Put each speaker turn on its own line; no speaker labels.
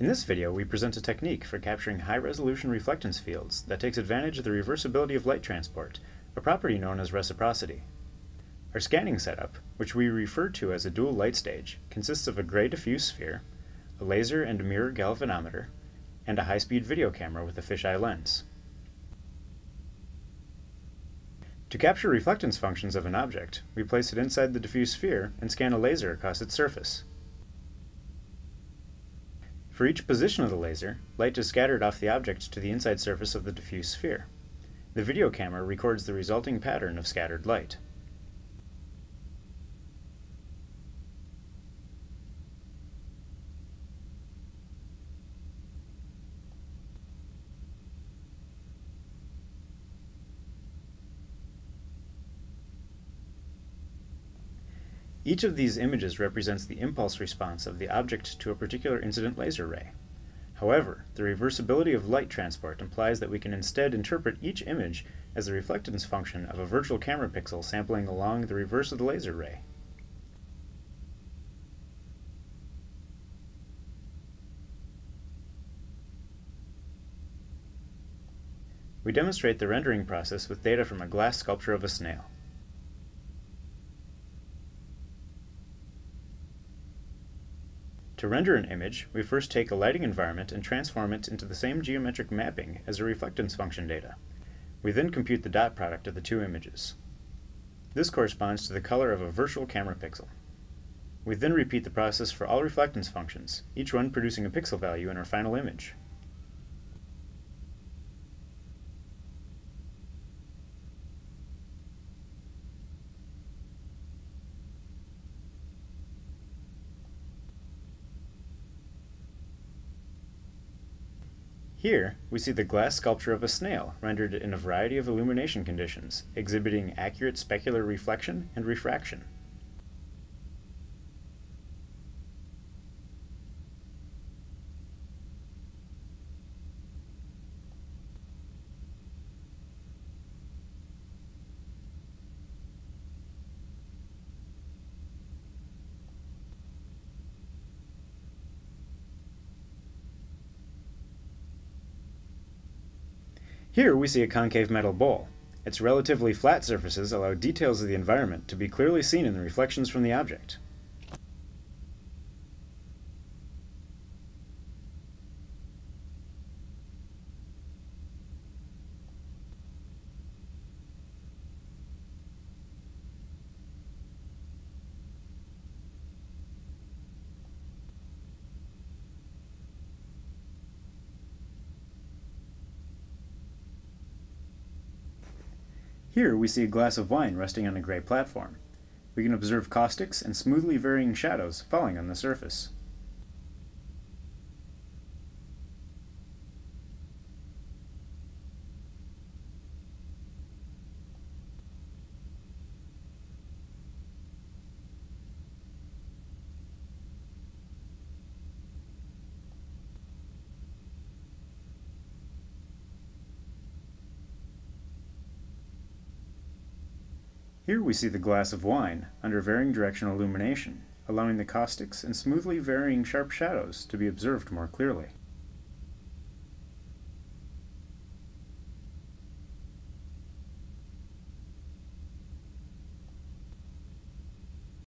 In this video, we present a technique for capturing high-resolution reflectance fields that takes advantage of the reversibility of light transport, a property known as reciprocity. Our scanning setup, which we refer to as a dual light stage, consists of a gray diffuse sphere, a laser and mirror galvanometer, and a high-speed video camera with a fisheye lens. To capture reflectance functions of an object, we place it inside the diffuse sphere and scan a laser across its surface. For each position of the laser, light is scattered off the object to the inside surface of the diffuse sphere. The video camera records the resulting pattern of scattered light. Each of these images represents the impulse response of the object to a particular incident laser ray. However, the reversibility of light transport implies that we can instead interpret each image as the reflectance function of a virtual camera pixel sampling along the reverse of the laser ray. We demonstrate the rendering process with data from a glass sculpture of a snail. To render an image, we first take a lighting environment and transform it into the same geometric mapping as the reflectance function data. We then compute the dot product of the two images. This corresponds to the color of a virtual camera pixel. We then repeat the process for all reflectance functions, each one producing a pixel value in our final image. Here, we see the glass sculpture of a snail rendered in a variety of illumination conditions, exhibiting accurate specular reflection and refraction. Here we see a concave metal bowl. Its relatively flat surfaces allow details of the environment to be clearly seen in the reflections from the object. Here we see a glass of wine resting on a gray platform. We can observe caustics and smoothly varying shadows falling on the surface. Here we see the glass of wine under varying directional illumination, allowing the caustics and smoothly varying sharp shadows to be observed more clearly.